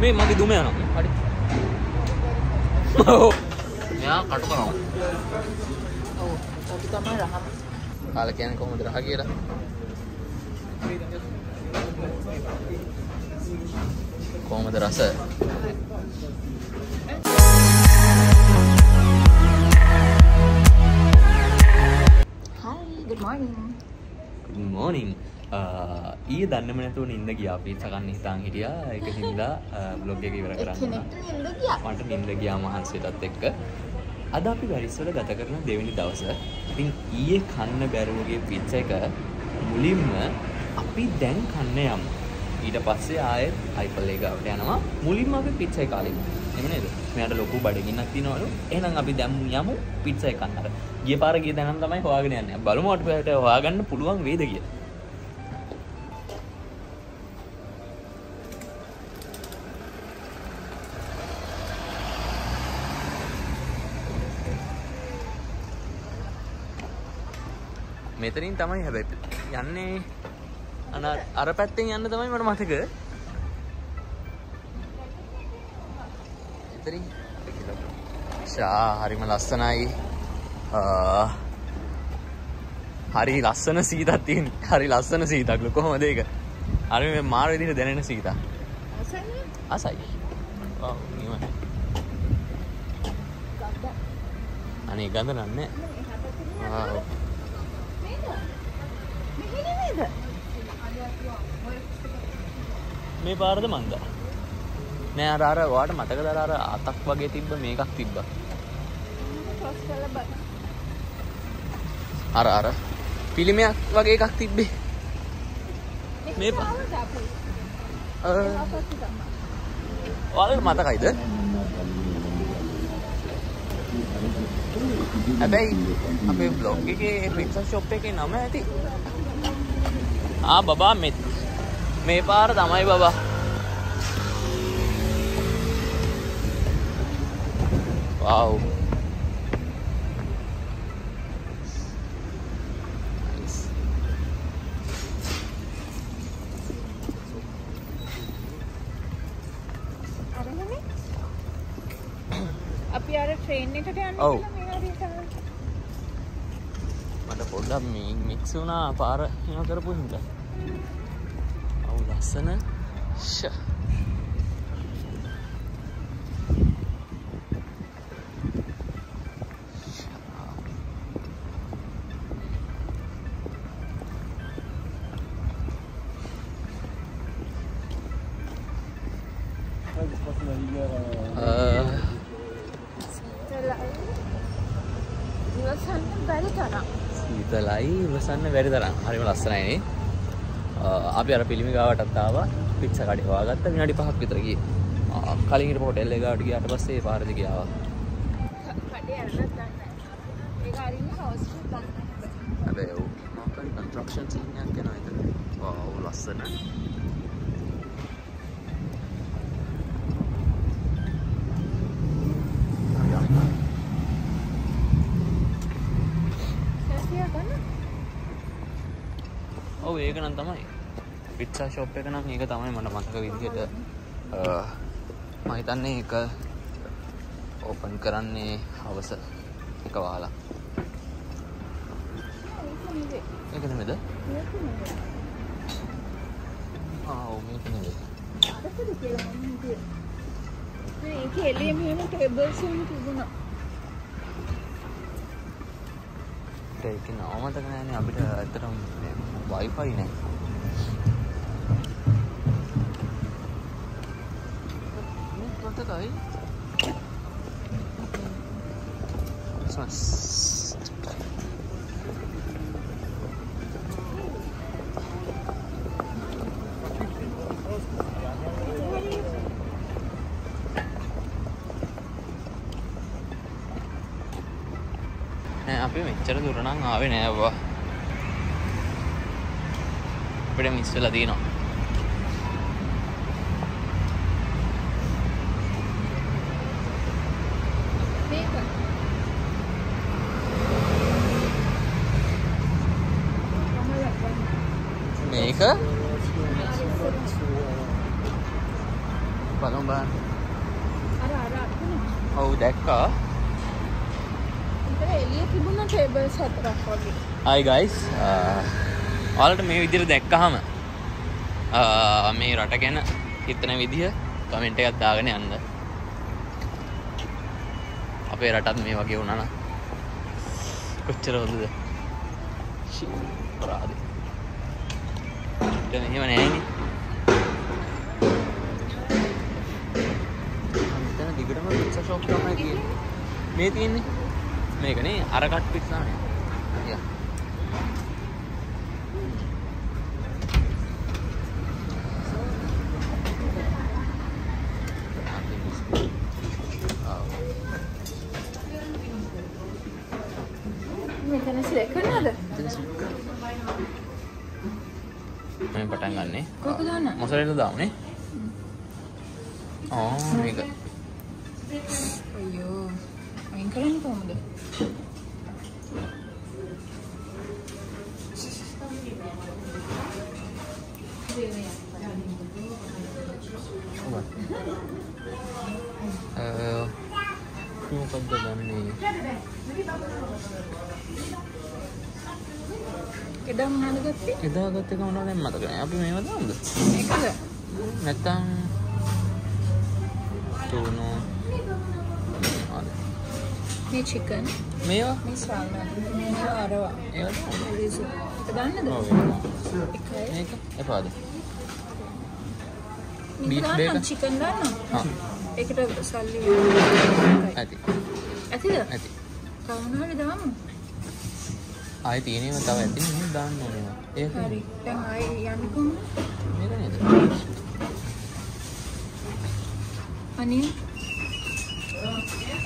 මේ මගේ දුම යනවා. මෙයා කටු කරනවා ඔව්. අපි තමයි රහම. කාලා කියන්නේ කොහොමද රහ කියලා? කොහොමද රස? Hi, good morning. මෝනිින් ඊය දන්නම නැතුව නින්ද ගියා. අපි සකන්න හිතාන් හිටියා. එක හින්දා බ්ලොග් එක ඉවර කරන්න. මට නින්ද ගියා මහන්සේටත් එක්ක. අද අපි වැරිස්සල ගත කරන දෙවනි දවස. ඉතින් ඊයේ කන්න බැරුවගේ පිච්ච එක මුලින්ම අපි දැන් කන්න යම්. ඊට පස්සේ ආයෙත් හයිපල් එක ගාවට යනවා. මුලින්ම අපි පිච්චයි කාලෙම එම නේද? මෙයාට ලොකු බඩගින්නක් තියෙනවලු. එහෙනම් අපි දැන් යමු පිච්චයි කන්නට ගිය පාර ගිය තැනම තමයි හොයාගෙන යන්නේ. බලමු අපිට හොයාගන්න පුළුවන් වේද කියලා මෙතනින් තමයි හැබැයි යන්නේ. අන අර පැත්තෙන් යන්න තමයි මට මතක. එතනින් ෂා හරිම ලස්සනයි. ආ, හරි ලස්සන සීතක් තියෙන හරි ලස්සන සීතක් ලු කොහොමද ඒක හරි මේ මාර විදිහට දැනෙන සීතක්. අසන්නේ අසයි. ඔව් නියමයි ගද්ද. අනේ ගඳ නන්නේ. එහා පැත්තේ ආ නේද? මෙහෙ නේද? මේ පාරද මන්ද නෑ අර අර ඔයාට මතකද අර අර අතක් වගේ තිබ්බ මේකක් තිබ්බා ක්‍රොස් කරලා බලන්න. අර අර පිළිමයක් වගේ එකක් තිබ්බේ මේ පා- ආවද අපි? අ, එහා පැත්තේ තමයි. ඔයාලට මතකයිද හැබැයි අපේ බ්ලොග් එකේ පිට්සා ෂොප් එකේ නම ඇති ආ බබා මෙත් මේ පාර තමයි බබා වව් අරගෙන අපි අර ට්‍රේන් එකට යන්න ඔව්. කියලා මේ හරියට ආවා. මට පොඩ්ඩක් මේ මික්ස් වුණා පාර හිම කරපු හින්දා. ඔව් ලස්සන. ෂ. ඉවසන්න බැරි තරම් හරිම ලස්සනයිනේ අපි අර පිළිමි ගාවටත් ආවා පිච්ච කඩේ හොයාගත්ත විනාඩි 5ක් විතර ගියේ. කලින් හිටපු හොටෙල් එක ගාවට ගියාට පස්සේ ඒ පාරදී ගියා. කඩේ අරලත් දන්නේ නැහැ. ඒක අරින්න හවුස් එකක් නැහැ. හැබැයි ඔව් මොකක්ද කන්ස්ට්‍රක්ෂන් සීන් එකක් යනවා එතන වව් ලස්සන සැසියා ගන්න. ඔව් ඒක නම් තමයි පිට්සා ෂොප් එක නම් ඒක තමයි මට මතක විදිහට අ, මම හිතන්නේ ඒක ඕපන් කරන්නේ හවස එක වහලා ඒක නෙවෙයි. ඒක නෙමෙයිද ඒක නෙවෙයි. ආ ඔව් මේක නෙමෙයි අරකද කියලා මම හිතුවේ. නේ ඒක එළියේ මෙහෙම ටේබල්ස් එහෙම තිබුණා. ඒක නම මතක නෑනේ අපිට ඇත්තටම වයිෆයි නෑ මතකයි නෑ අපි මෙච්චර දුර නම් ආවේ නෑ බා. අපිට මිස් වෙලා තියෙනවා. මේක. මේක බලමු බාන්න අර අර අතන ඔව් දැක්කා ඉතල එළිය තිබුණ ටේබල්ස් හතරක් වගේ හයි ගයිස් ඔයාලට මේ විදිහට දැක්කහම ආ, මේ රට ගැන හිතන විදිහ කමෙන්ට් එකක් දාගෙන යන්න. අපේ රටත් මේ වගේ වුණා නම්. කොච්චර හොඳද? පරාද මෙහෙම නෑනේ. මෙතන දිගටම පිට්සා ෂොප් තමයි තියෙන්නේ. මේ තියෙන්නේ? මේකනේ අර කට් පිට්සා නේ. මේ පටන් ගන්නේ. කොහොමද දාන්න? මොසරේලා දාමුනේ. ආ මේක. අයියෝ අයින් කරන්නේ කොහොමද? අ මොකක්ද ගන්නේ එදා මොනවද ගත්තේ එදා ගත්ත එක මොනවද දැන් මතක නැහැ. අපි මේව දාමුද මේකද නැත්තම් තුනෝ මේ චිකන් මේවා? මේ සාල්මන් මේවා අරවා. ඒවා? රිසු එක දාන්නද? ඔව් මේක? එපාද. දාන්නම් bacon? චිකන් දාන්නම් හා. ඒකට සල්ලි ඇති. ඇතිද? ඇති. කවුන හරි දාමු ආයේ තියෙනේම තව ඇති නේ දාන්න ඕනේ ඒක හරි. දැන් ආයේ යන්න කොහොමද මේක නේද? අනියන්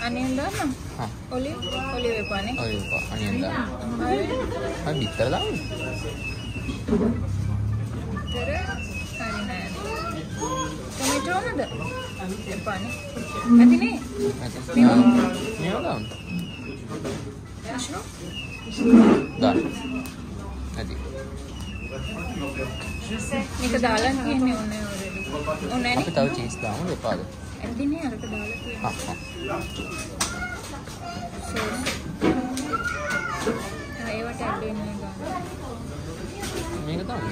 අනියන් දාන්නම් හා. ඔලිව්. ඔලිව් එපානේ ඔය එපා. අනියන් දාන්න. හරි හරි බිත්තර දාන්න. තර හරි නෑ ටොමේටෝ නේද? එපානේ ඇතිනේ ඇති මේවා දාන්න දාන්න ඇති මේක දාලා තියෙන්නේ ඕනේ ඔරෙඩි ඕනේ අපි තව චීස් දාමු එපාද ඇතිනේ අරක දාලා හා ඒවට ඇඩ් වෙන්නේ ගන්න මේක දාන්න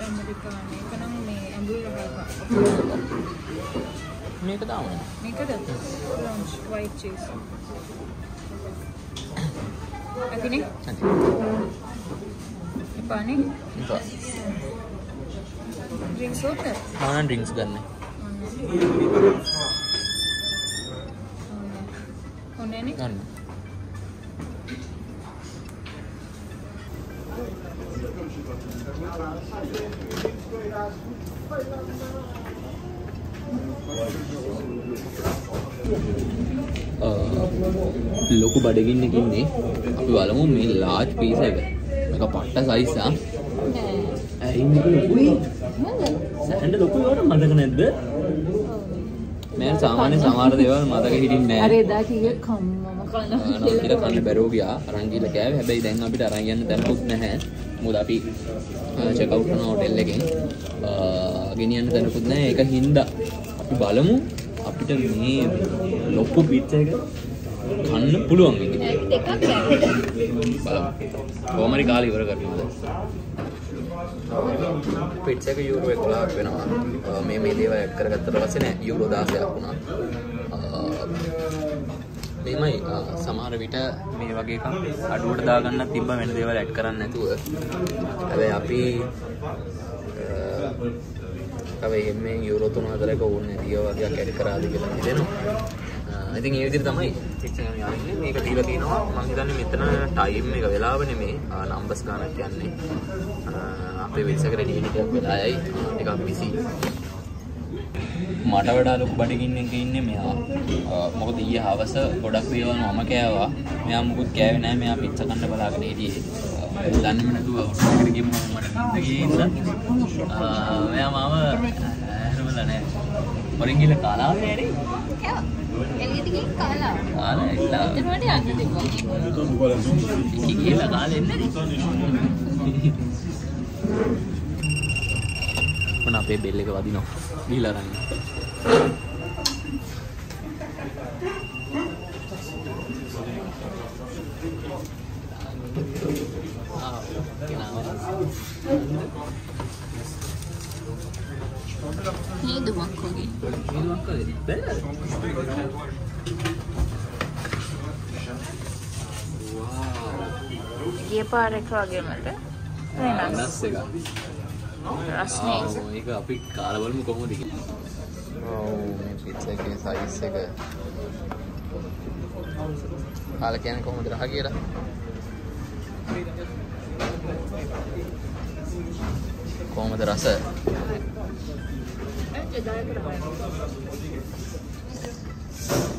ඇමරිකානේ ඒක නම් මේ ඇඹුල් රහක මේක දාමු මේකද ලොන්ච් වයිට් චීස් ඇතිනේ ඇති එපානේ එපා ඩ්‍රින්ක්ස් ඕක මම ඩ්‍රින්ක්ස් ගන්න ඕනේ ගන්න ලොකු බඩගින්නක ඉන්නේ අපි බලමු මේ ලාජ් පීස එක. එක පට්ට සයිසා නෑ සැන්ඩ ලොකුවට මතක නැද්ද? මේ සාමාන්‍ය සමාර දේවල් මතක හිටින් අර නෑ කන්න බැරෝ ගියා. අරංගිල කෑව. හැබැයි දැන් අපිට අරංගන්න තැනකුත් නැහැ. මුද අපි චකව් කරන හොටෙල් එකෙන් ආ, ගෙනියන්න තැනකුත් නැහැ. ඒක හින්දා. අපි බලමු අපිට මේ ලොක්කු පිට්ස එක කන්න පුළුවන් විදිහට. දෙකක් කෑවේ බලමු කොහමරි කාලේ ඉවර කරනවද පිට්ස එක යූරෝ 11ක් වෙනවා. ආ, මේ මේ දේවල් ඇඩ් කරගත්තට පස්සේ නෑ යූරෝ 16ක් වුණා. ආ, මෙමයි ආ, සමහර විට මේ වගේ එකක් අඩුවට දාගන්න තිබ්බ වෙන දේවල් ඇඩ් කරන්න නැතුව. හැබැයි අපි හැබැයි මේ යුරෝ තුන හතරක ඕනේ දිය වගේක් ඇඩ් කරාද කියලා හිතෙනවා. ආ, ඉතින් ඒ විදිහට තමයි පිට්ස එක යන්නේ. මේක දීලා තිනවා මම හිතන්නේ මෙතන ටයිම් එක වෙලාව නෙමේ. නම්බර්ස් ගන්නක් යන්නේ. ආ, අපේ පිට්ස එක රෙඩි වෙන ටිකක් වෙලා යයි. ආ, ටිකක් බිසි මට වඩා ලොකු බඩගින්න එක ඉන්නේ මෙයා. ආ, මොකද ඊයේ හවස ගොඩක් දේවල් මම කෑවා. මෙයා මොකුත් කෑවේ නැහැ. මෙයා පිට්ස කන්න බලාගෙන හිටියේ. ආ, දන්නේම නැතුව හොටල් එකට ගිහම මට නිින්ද ගියේ ඉඳලා ආ, මෙයා මාව හැරවලා නැහැ. වරින් ගිහලා කාලා ආවේ නෑනේ එළියට ගිහින් කාලා කාලා ඉල්ලා එතනට යන්න තිබ්බා ගිහලා කාලා එන්නේ මොන අපේ බෙල් එක වදිනවා? ගිහලා අරන් ආ, ගෙනාවා. නේදුමක් වගේ. මේක කරේ. බෑ. ගිය පාරක වගේ මට. වෙනස්. වෙනස් එකක්. රස්නේ. ආ, මේක අපි කාලා බලමු කොහොමද කියලා. ඔව් මේ පිට්සා එකේ සයිස් එක. කාලා කියන්නේ කොහොමද රහ කියලා? කොහොමද රස?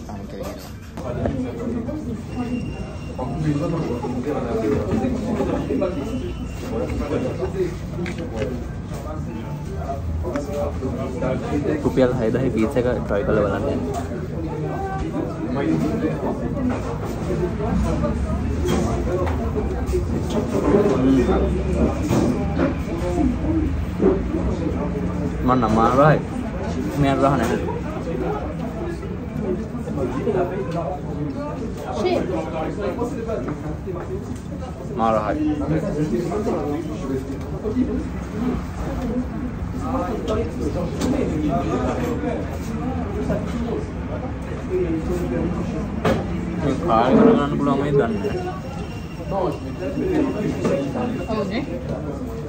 ආම කියලා. රුපියල් 6000 පීස් එක try කරලා බලන්න. මම නම් මාරයි. මෙයන් රහ නැහැ. ෂේ. මාරහයි. මේ කාර්ය කරගන්න පුළුවන් මේ දන්නේ නැහැ. ඔව්නේ. චීස් කත්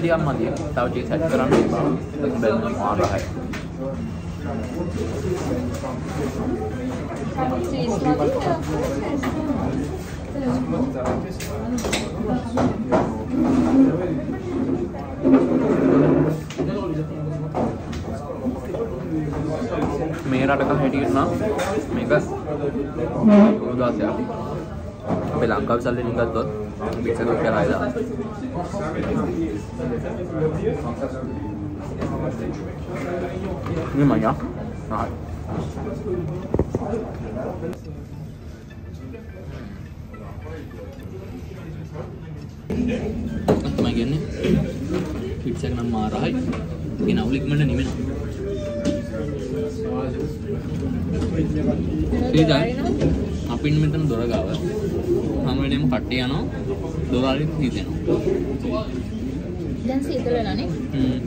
ටිකක් මදි. තව චීස් ඇඩ් කරන්න එපා. බැලුම් මාරහයි. චීස් වගේ. මේ රටක හැටියට නම් මේක උදාසයක්. අපේ ලංකාවේ සල්ලි වලින් ගත්තොත් පිටසක රුපියල් 6000. මේ මයියා. හරි. තමයි කියන්නේ පිට්ස් එක නම් මාරයි. ඒ නවුල ඉක්මනට නිවෙනවා. සීජන් අපි ඉන්න මෙතන දොර ගාව. හැම වෙලේම කට්ටිය යනවා. දොර අරින් හිතෙනවා. දැන් සීතල වෙලානේ. හ්ම්.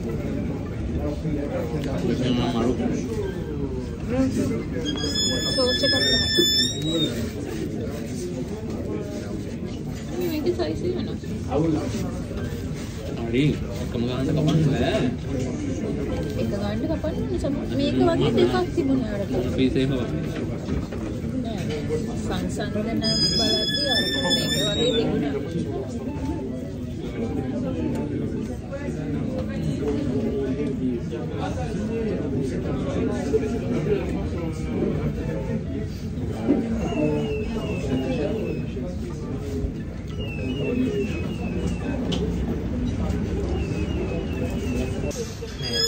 අරු සෝස් එකක් තමයි. මේකේ සයිස් එක වෙනස්. හරි එකම ගන්නට කපන්න බෑ. එක ගන්න කපන්න මේක වගේ දෙකක් තිබුණා අර කලින්. පීසේම වගේ. සංසන්දන බලද්දී අර මේක වගේ තිබුණා. මේ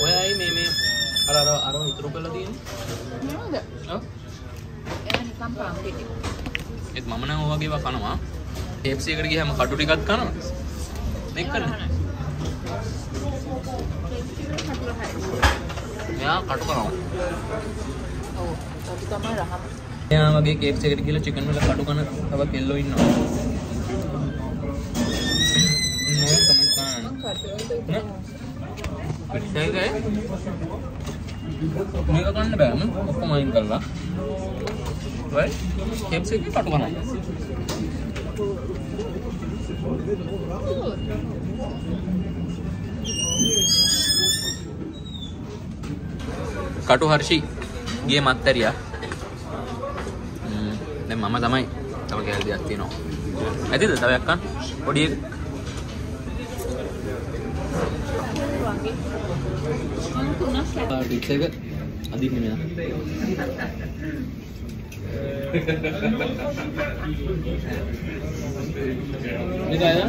ඔයයි මේ මේ අර අර අර ඉතුරු කරලා තියෙන්නේ. නේද? ඔව්. නිකන් පාම් පිටි. ඒත් මම නම් ඔය වගේ ඒවා කනවා. KFC එකට ගියාම කටු ටිකක් කනවා. මේක කරන්නේ. මෙයා කටු කරනවා. ඔව්. අපි තමයි රහම. එයා වගේ KFC එකට ගිහලා චිකන් වල කටු කන තව කෙල්ලෝ ඉන්නවා. නෝ කමෙන්ට් කරන්න. කටුවලට විතරයි. පිට්සා එකයි. මේක කන්න බෑම ඔක්කොම අයින් කරලා. right? KFC එකේ කටු කනවා. කටු හර්ෂි ගිය මත්තරියා දැන් මම තමයි තව කෑල් දෙයක් තියෙනවා. ඇතිද තව යක්කන් පොඩි එක. ටික්ස් එක අදින්න මෙයා මේක අයද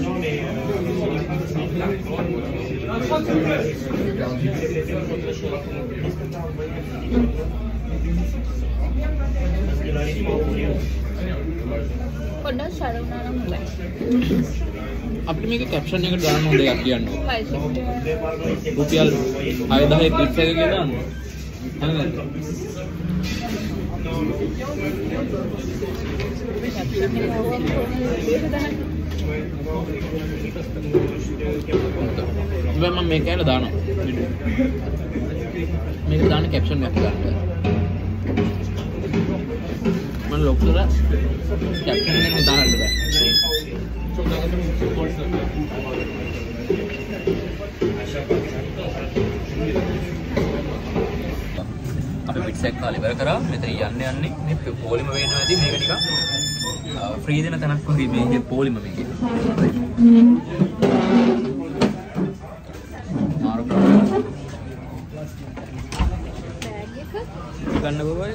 පොඩ්ඩක් ශර වුණා නම් හොඳයි. අපිට මේක කැප්ෂන් එකට දාන්න හොඳ එකක් කියන්න ඕන. වයිස් රුපියල් 6000 පිට්ස් එක කියලා දාන්න. හරිද? ඉතින් මම මේක ඇල දානවා. මේක දාන්න කැප්ෂන් එකක් ගන්න. මම ලොක් කරලා කැප්ෂන් එක දාන්න බෑ. අපි පිට්සෙක් කාලේ ඉවර කරා. මෙතන යන්න යන්නේ මේ පොලිම වෙනවා ඇති මේක නිකන් ෆ්‍රී දෙන තැනක් වගේ මේ පොලිම මේකේ මාරු ගන්න බබයි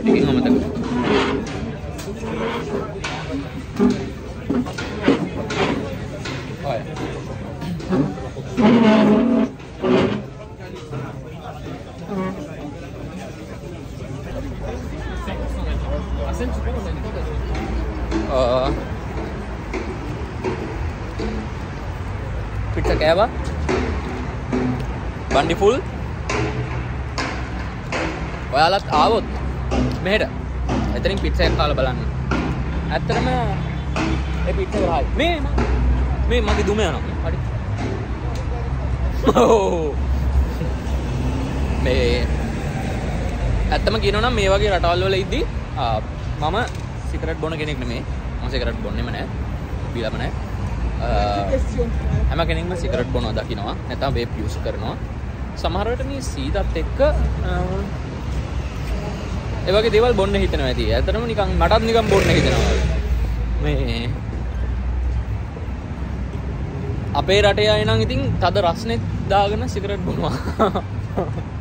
ටිකෙන් අමතක ඔය Uh, පිට්ස කෑවා බන්ඩි ෆුල්. ඔයාලත් ආවොත් මෙහෙට. එතනින් පිට්ස එක කාලා බලන්න. ඇත්තටම ඒ පිට්ස එක රහයි මේ මේ මගේ දුම යනවා. හරි. ඔව්. මේ ඇත්තම කියනවා නම් මේ වගේ රටවල් වල ඉද්දි ආ, මම සිගරට් බොන කෙනෙක් නෙමේ. මම සිගරට් බොන්නෙම නෑ බීලම නෑ ආ, හැම කෙනෙක්ම සිගරට් බොනවා දකිනවා නැත්නම් වේප් යූස් කරනවා සමහර විට මේ සීතත් එක්ක අ, ඒ වගේ දේවල් බොන්න හිතෙනවා ඇති. ඇත්තටම නිකන් මටත් නිකන් බොන්න හිතෙනවා. මේ අපේ රටේ අය නම් ඉතින් තද රස්නෙත් දාගෙන සිගරට් බොනවා.